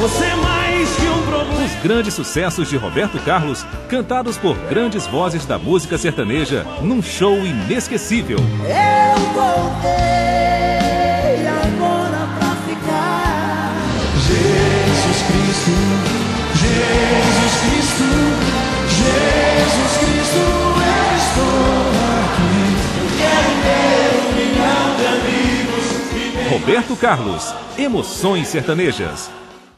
Você é mais que um problema. Os grandes sucessos de Roberto Carlos, cantados por grandes vozes da música sertaneja, num show inesquecível. Eu voltei agora pra ficar. Jesus Cristo, Jesus Cristo, Jesus Cristo, eu estou aqui. Eu quero ter um milhão de amigos. Roberto Carlos, Emoções Sertanejas.